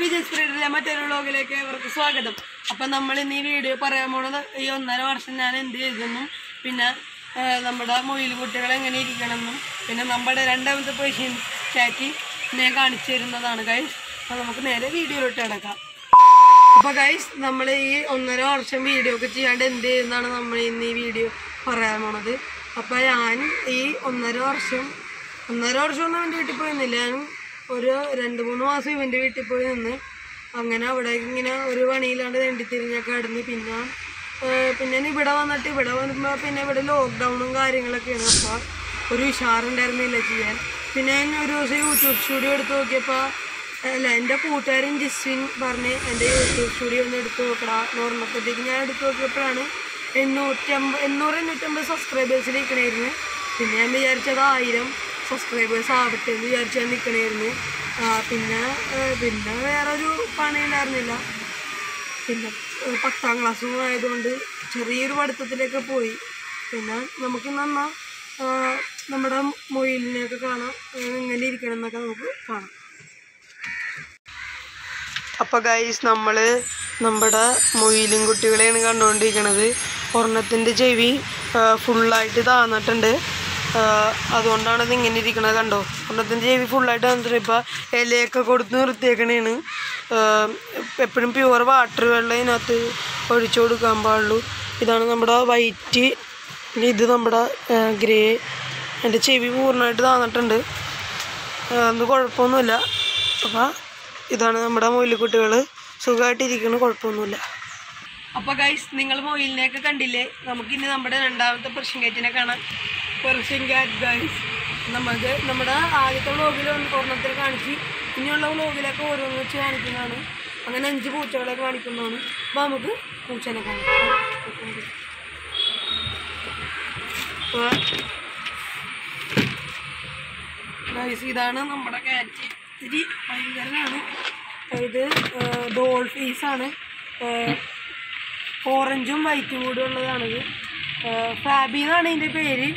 വിജയ് സ്പ്രീഡിലെ മറ്റൊരു വ്ളോഗിലേക്ക് അവർക്ക് സ്വാഗതം. അപ്പം നമ്മൾ ഇന്ന് ഈ വീഡിയോ പറയാൻ പോണത് ഈ ഒന്നര വർഷം ഞാൻ എന്ത് ചെയ്തെന്നും പിന്നെ നമ്മുടെ മൊയിൽ കുട്ടികൾ എങ്ങനെ ഇരിക്കണമെന്നും പിന്നെ നമ്മുടെ രണ്ടാമത്തെ പേഷ്യൻ ചാറ്റി ഞാൻ കാണിച്ചു തരുന്നതാണ് ഗൈസ് അപ്പം നമുക്ക് നേരെ വീഡിയോയിലോട്ട് കിടക്കാം. അപ്പോൾ ഗൈസ് നമ്മൾ ഈ ഒന്നര വർഷം വീഡിയോ ഒക്കെ ചെയ്യാണ്ട് എന്ത് ചെയ്യുന്നതാണ് നമ്മൾ ഇന്ന് ഈ വീഡിയോ പറയാൻ പോണത്. അപ്പോൾ ഞാൻ ഈ ഒന്നര വർഷം ഒന്നര വർഷം ഒന്നും എന്റെ വീട്ടിൽ പോയിരുന്നില്ല. ഞാൻ ഒരു രണ്ട് മൂന്ന് മാസം ഇവന്റെ വീട്ടിൽ പോയി നിന്ന് അങ്ങനെ അവിടെ ഇങ്ങനെ ഒരു പണിയില്ലാണ്ട് വേണ്ടി തിരിഞ്ഞൊക്കെ കിടന്ന് പിന്നെ പിന്നെ ഇവിടെ വന്നിട്ട് ഇവിടെ വന്നപ്പോൾ പിന്നെ ഇവിടെ ലോക്ക്ഡൗണും കാര്യങ്ങളൊക്കെയാണ്. അപ്പോൾ ഒരു ഉഷാറുണ്ടായിരുന്നില്ല ചെയ്യാൻ. പിന്നെ ഞാൻ ഒരു ദിവസം യൂട്യൂബ് സ്റ്റുഡിയോ എടുത്ത് നോക്കിയപ്പോൾ അല്ല എന്റെ കൂട്ടുകാരൻ ജിസ്വിൻ പറഞ്ഞ് എന്റെ യൂട്യൂബ് സ്റ്റുഡിയോ ഒന്ന് എടുത്ത് നോക്കടാ എന്ന് ഞാൻ എടുത്ത് നോക്കിയപ്പോഴാണ് എണ്ണൂറ്റമ്പത് എണ്ണൂറ് എണ്ണൂറ്റമ്പത് സബ്സ്ക്രൈബേഴ്സിൽ നിൽക്കണായിരുന്നു പിന്നെ ഞാൻ വിചാരിച്ചത് ആയിരം സബ്സ്ക്രൈബേഴ്സ് ആവട്ടെ എന്ന് വിചാരിച്ച് ഞാൻ നിൽക്കണായിരുന്നു പിന്നെ പിന്നെ വേറൊരു പണി ഉണ്ടായിരുന്നില്ല. പിന്നെ പത്താം ക്ലാസ്സും ആയതുകൊണ്ട് ചെറിയൊരു പഠിത്തത്തിലേക്ക് പോയി. പിന്നെ നമുക്ക് നന്നാ നമ്മുടെ മൊയിലിനെയൊക്കെ കാണാം. ഇങ്ങനെ ഇരിക്കണം എന്നൊക്കെ നമുക്ക് കാണാം. അപ്പോൾ ഗൈസ് നമ്മൾ നമ്മുടെ മൊയിലും കുട്ടികളെയാണ് കണ്ടുകൊണ്ടിരിക്കുന്നത് ഒരെണ്ണത്തിന്റെ ചെവി ഫുള്ളായിട്ട് താന്നിട്ടുണ്ട്. അതുകൊണ്ടാണ് ഇത് ഇങ്ങനെ ഇരിക്കണത് കണ്ടോ? ഒരെണ്ണത്തിന്റെ ചെവി ഫുള്ളായിട്ട് വന്നിട്ട് ഇപ്പോൾ ഇലയൊക്കെ കൊടുത്ത് നിർത്തിയേക്കണേണ്. എപ്പോഴും പ്യുവർ വാട്ടർ വെള്ളം ഇതിനകത്ത് ഒഴിച്ചു കൊടുക്കാൻ പാടുള്ളൂ. ഇതാണ് നമ്മുടെ വൈറ്റ് ഇത് നമ്മുടെ ഗ്രേ എന്റെ ചെവി പൂർണമായിട്ട് താന്നിട്ടുണ്ട്. അന്ന് കുഴപ്പമൊന്നുമില്ല. അപ്പോൾ ഇതാണ് നമ്മുടെ മൊയിലിക്കുട്ടികൾ സുഖമായിട്ടിരിക്കുന്നു കുഴപ്പമൊന്നുമില്ല. അപ്പോൾ ഗൈസ് നിങ്ങൾ മൊയിലിനെയൊക്കെ കണ്ടില്ലേ? നമുക്കിനി നമ്മുടെ രണ്ടാമത്തെ പ്രശ്നം കേറ്റിനെ കാണാം. പെർഷ്യൻ ക്യാറ്റ് ഗൈസ് നമുക്ക് നമ്മുടെ ആദ്യത്തെ വ്ളോഗിൽ ഒരെണ്ണത്തിൽ കാണിച്ച് ഇനിയുള്ള വ്ളോഗിലൊക്കെ ഓരോന്ന് വെച്ച് കാണിക്കുന്നതാണ്. അങ്ങനെ അഞ്ച് പൂച്ചകളെ കാണിക്കുന്നതാണ്. അപ്പോൾ നമുക്ക് പൂച്ചനെ കാണിക്കാം ഗൈസ് ഇതാണ് നമ്മുടെ ഗാറ്റ് ഇത്തിരി ഭയങ്കരനാണ്. ഇത് ഡോൾ ഫീസാണ് ഓറഞ്ചും വൈറ്റും കൂടി ഉള്ളതാണിത്. ഫാബി എന്നാണ് ഇതിന്റെ പേര്.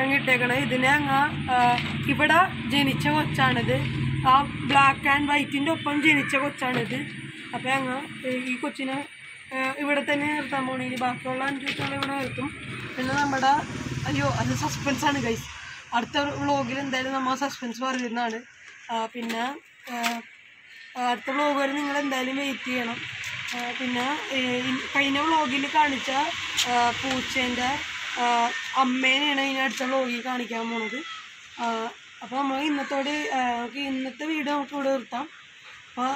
അങ്ങ് ഇട്ടേക്കണത് ഇതിനെ അങ്ങ് ഇവിടെ ജനിച്ച കൊച്ചാണിത്. ആ ബ്ലാക്ക് ആൻഡ് വൈറ്റിന്റെ ഒപ്പം ജനിച്ച കൊച്ചാണിത്. അപ്പോൾ അങ്ങ് ഈ കൊച്ചിനെ ഇവിടെ തന്നെ നിർത്താൻ പോണി. ഇനി ബാക്കിയുള്ള അഞ്ച് കൊച്ചുകളെ ഇവിടെ നിർത്തും. പിന്നെ നമ്മുടെ അയ്യോ അത് സസ്പെൻസ് ആണ് ഗൈസ് അടുത്ത വ്ളോഗിൽ എന്തായാലും നമ്മൾ സസ്പെൻസ് പറയുന്നതാണ് പിന്നെ അടുത്ത വ്ളോഗ് വരെ നിങ്ങൾ എന്തായാലും വെയിറ്റ് ചെയ്യണം. പിന്നെ കഴിഞ്ഞ വ്ളോഗിൽ കാണിച്ച പൂച്ചേന്റെ അമ്മേനെയാണ് ഇനി അടുത്ത വ്ളോഗിൽ കാണിക്കാൻ പോണത്. അപ്പോൾ നമ്മൾ ഇന്നത്തോട് നമുക്ക് ഇന്നത്തെ വീഡിയോ നമുക്ക് ഇവിടെ നിർത്താം. അപ്പോൾ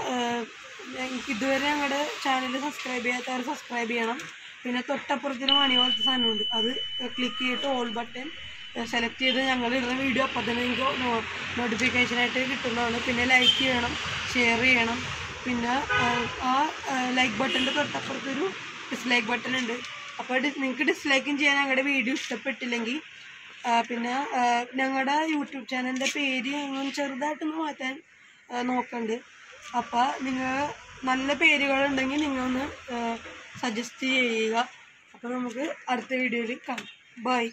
എനിക്ക് ഇതുവരെ ഞങ്ങളുടെ ചാനൽ സബ്സ്ക്രൈബ് ചെയ്യാത്തവർ സബ്സ്ക്രൈബ് ചെയ്യണം. പിന്നെ തൊട്ടപ്പുറത്തിന് മണി പോലത്തെ സാധനമുണ്ട്. അത് ക്ലിക്ക് ചെയ്തിട്ട് ഓൾ ബട്ടൺ സെലക്ട് ചെയ്ത് ഞങ്ങൾ ഇടുന്ന വീഡിയോ അപ്പം തന്നെ നിങ്ങൾക്ക് നോട്ടിഫിക്കേഷനായിട്ട് കിട്ടുന്നതാണ്. പിന്നെ ലൈക്ക് ചെയ്യണം ഷെയർ ചെയ്യണം. പിന്നെ ആ ലൈക്ക് ബട്ടന്റെ തൊട്ടപ്പുറത്തൊരു ഡിസ്ലൈക്ക് ബട്ടൺ ഉണ്ട്. അപ്പോൾ നിങ്ങൾക്ക് ഡിസ്ലൈക്കും ചെയ്യാൻ ഞങ്ങളുടെ വീഡിയോ ഇഷ്ടപ്പെട്ടില്ലെങ്കിൽ പിന്നെ ഞങ്ങളുടെ യൂട്യൂബ് ചാനലിന്റെ പേര് ഞങ്ങൾ ചെറുതായിട്ടൊന്ന് മാറ്റാൻ നോക്കണ്ട്. അപ്പോൾ നിങ്ങൾ നല്ല പേരുകളുണ്ടെങ്കിൽ നിങ്ങളൊന്ന് സജസ്റ്റ് ചെയ്യുക. അപ്പോൾ നമുക്ക് അടുത്ത വീഡിയോയിൽ കാണാം. ബൈ